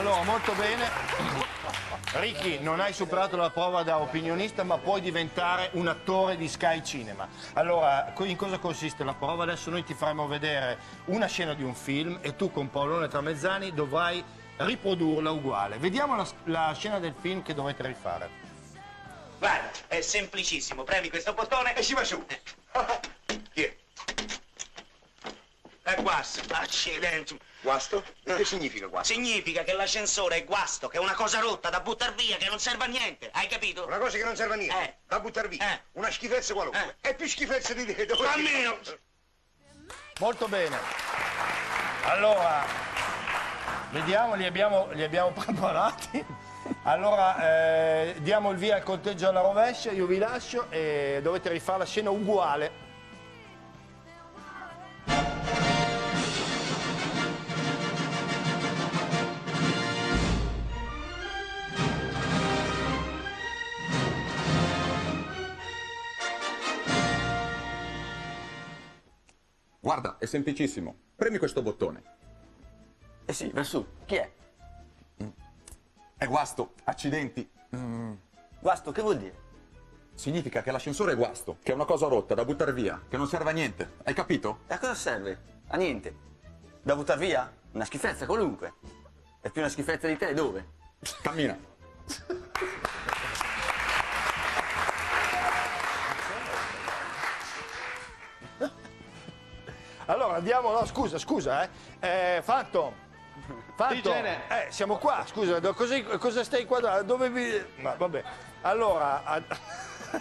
Allora, molto bene. Ricky, non hai superato la prova da opinionista, ma puoi diventare un attore di Sky Cinema. Allora, in cosa consiste la prova? Adesso noi ti faremo vedere una scena di un film e tu con Paolone Tramezzani dovrai riprodurla uguale. Vediamo la, la scena del film che dovete rifare. Guarda, è semplicissimo. Premi questo bottone e si va su. Chi è? È guasto. Accidenti. Guasto? Che significa guasto? Significa che l'ascensore è guasto, che è una cosa rotta da buttare via, che non serve a niente. Hai capito? Una cosa che non serve a niente, Eh. da buttare via. Eh. Una schifezza qualunque. E più schifezza di te. Cammino. Molto bene. Allora, vediamo, li abbiamo, li abbiamo preparati. Allora, eh, diamo il via al conteggio alla rovescia, io vi lascio e dovete rifare la scena uguale. Guarda, è semplicissimo. Premi questo bottone. Eh sì, va su. Chi è? È guasto, accidenti. Guasto, che vuol dire? Significa che l'ascensore è guasto, che è una cosa rotta da buttare via, che non serve a niente. Hai capito? E a cosa serve? A niente. Da buttar via? Una schifezza qualunque. È più una schifezza di te, dove? Cammina. Allora, andiamo, no, scusa, scusa, eh. eh Phantom. Phantom. Eh, siamo qua, scusa, così- cosa stai qua? Dove vi... Ma vabbè. Allora, a-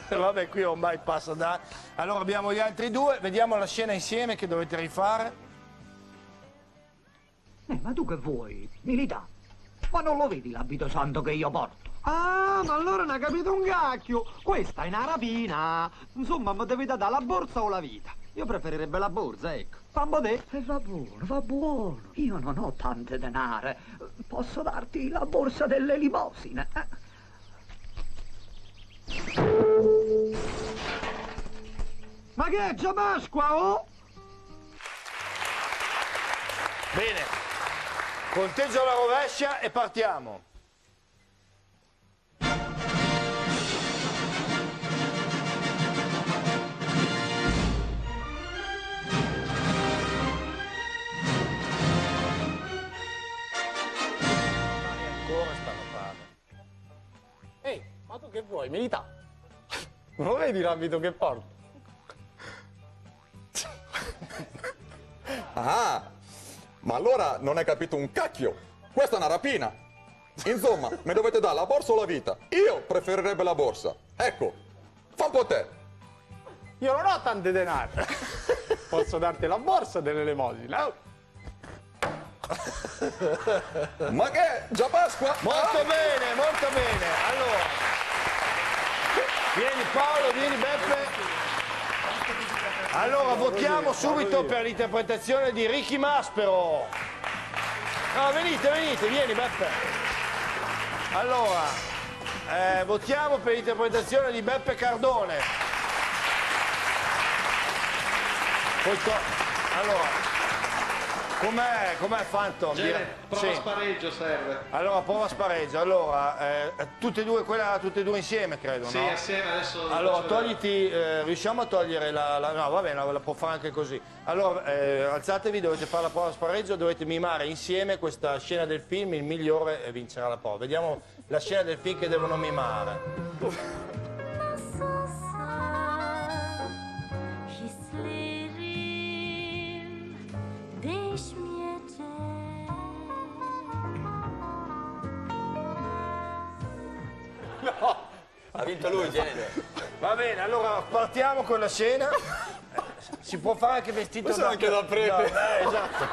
vabbè, qui ormai passa da... Allora abbiamo gli altri due, vediamo la scena insieme che dovete rifare. Eh, ma tu che vuoi? Milità? Ma non lo vedi l'abito santo che io porto? Ah, ma allora non hai capito un cacchio. Questa è una rapina. Insomma, mi devi dare la borsa o la vita. Io preferirebbe la borsa, ecco. Fammo te. E va buono, va buono. Io non ho tante denare. Posso darti la borsa delle limosine. eh? Ma che è già Pasqua, oh? Bene, conteggio alla rovescia e partiamo. Ancora stanno parlando. Ehi, ma tu che vuoi, milità? Non lo vedi l'abito che porto? Ah, ma allora non hai capito un cacchio. Questa è una rapina. Insomma, mi dovete dare la borsa o la vita. Io preferirebbe la borsa. Ecco, fa un po' te. Io non ho tante denari. Posso darti la borsa delle elemosine. oh. Ma che? Già Pasqua? Molto bene, molto bene. Allora, vieni Paolo, vieni Beppe. Allora, votiamo subito per l'interpretazione di Ricky Maspero. No, venite, venite, vieni Beppe. Allora, eh, votiamo per l'interpretazione di Beppe Cardone. Poi allora, com'è, com'è Phantom? Gene, prova Sì. spareggio serve. Allora, prova spareggio. Allora, eh, tutte e due, quella tutte e due insieme, credo, Sì, no? assieme adesso. Allora, togliti, eh, riusciamo a togliere la, la- No, va bene, la, la può fare anche così. Allora, eh, alzatevi, dovete fare la prova spareggio, dovete mimare insieme questa scena del film, il migliore vincerà la prova. Vediamo la scena del film che devono mimare. Ha vinto lui, genere. Va bene, allora partiamo con la scena. Eh, Si può fare anche vestito Questo è anche da prete. No, eh, esatto.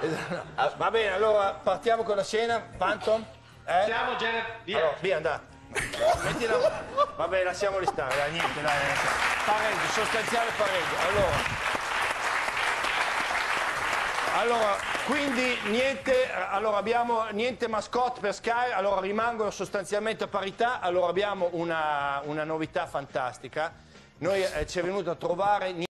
Esatto. Va bene, allora partiamo con la scena. Phantom? Eh? Siamo Gene, via. Allora, via, andà. Mettila. Vabbè, lasciamoli stare, dai, niente, dai. Pareggio, sostanziale pareggio. Allora. Allora, quindi niente, allora abbiamo niente mascotte per Sky, allora rimangono sostanzialmente a parità, allora abbiamo una, una novità fantastica. Noi eh, ci è venuto a trovare